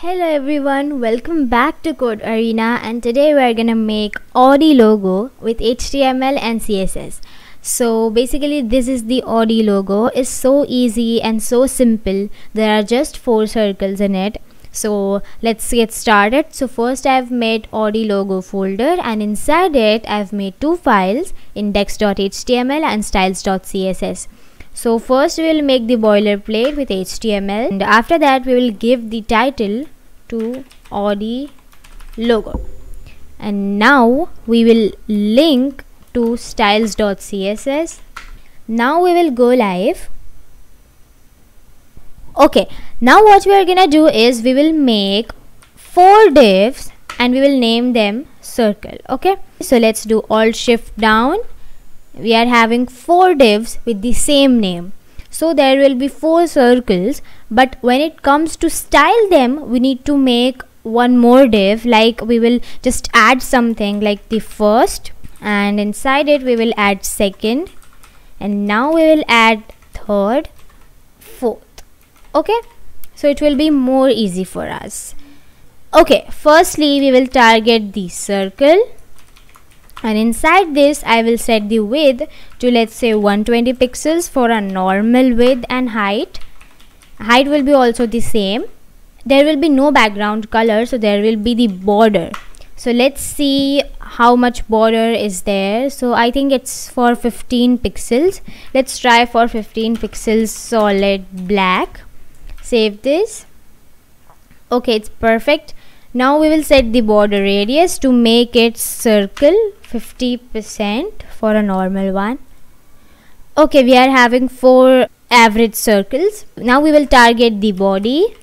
Hello everyone, welcome back to Code Arena and today we're gonna make Audi logo with HTML and CSS. So basically this is the Audi logo. It's so easy and so simple. There are just four circles in it. So let's get started. So first I've made Audi logo folder and inside it I've made two files index.html and styles.css. So first we will make the boilerplate with HTML and after that we will give the title to Audi logo. And now we will link to styles.css. Now we will go live. Okay, now what we are gonna do is we will make four divs and we will name them circle. Okay, so let's do alt shift down we are having four divs with the same name. So there will be four circles but when it comes to style them we need to make one more div like we will just add something like the first and inside it we will add second and now we will add third fourth. Okay? So it will be more easy for us. Okay firstly we will target the circle and inside this I will set the width to let's say 120 pixels for a normal width and height. Height will be also the same. There will be no background color so there will be the border. So let's see how much border is there. So I think it's for 15 pixels. Let's try for 15 pixels solid black. Save this. Okay it's perfect now we will set the border radius to make it circle 50% for a normal one. Okay we are having four average circles. Now we will target the body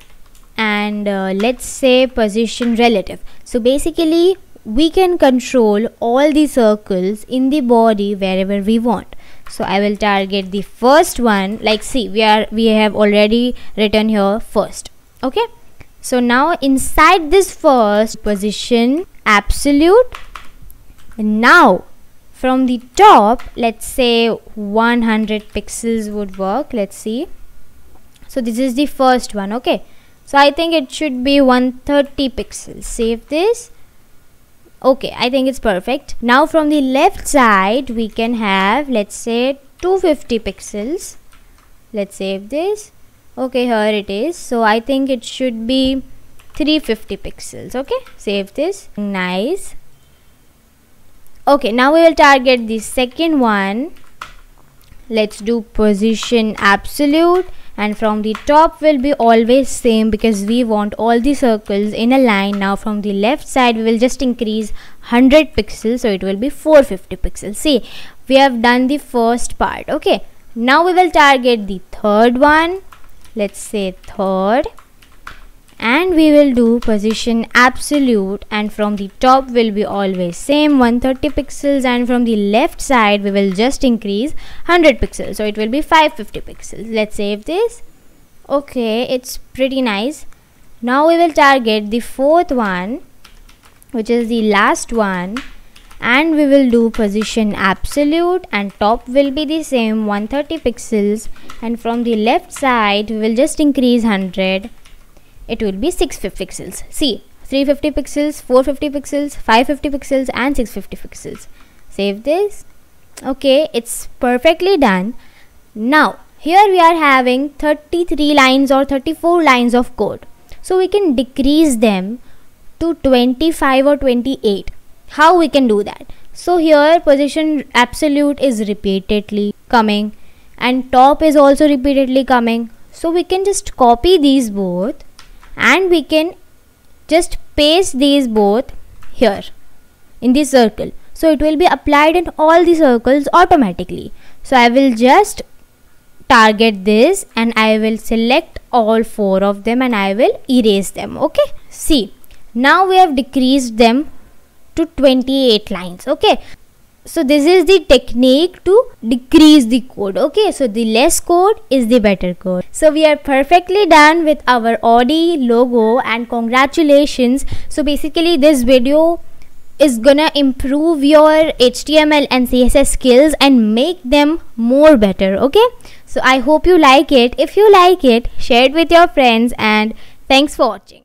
and uh, let's say position relative. So basically we can control all the circles in the body wherever we want. So i will target the first one. Like see we are we have already written here first. Okay so now inside this first position absolute. Now from the top let's say 100 pixels would work. Let's see. So this is the first one okay. So I think it should be 130 pixels. Save this. Okay I think it's perfect. Now from the left side we can have let's say 250 pixels. Let's save this okay here it is. So I think it should be 350 pixels okay? Save this. Nice. Okay now we will target the second one. Let's do position absolute. And from the top will be always same because we want all the circles in a line. Now from the left side we will just increase 100 pixels so it will be 450 pixels. See we have done the first part okay? Now we will target the third one let's say third. And we will do position absolute. And from the top will be always same. 130 pixels. And from the left side we will just increase 100 pixels. So it will be 550 pixels. Let's save this. Okay it's pretty nice. Now we will target the fourth one which is the last one and we will do position absolute and top will be the same 130 pixels. And from the left side we will just increase 100 it will be 650 pixels. See 350 pixels 450 pixels 550 pixels and 650 pixels. Save this. Okay it's perfectly done. Now here we are having 33 lines or 34 lines of code. So we can decrease them to 25 or 28 how we can do that? So here position absolute is repeatedly coming and top is also repeatedly coming. So we can just copy these both and we can just paste these both here in this circle. So it will be applied in all the circles automatically. So I will just target this and I will select all four of them and I will erase them. Okay? See now we have decreased them to 28 lines okay? So this is the technique to decrease the code okay? So the less code is the better code. So we are perfectly done with our audi logo and congratulations. So basically this video is gonna improve your html and css skills and make them more better okay? So i hope you like it. If you like it share it with your friends and thanks for watching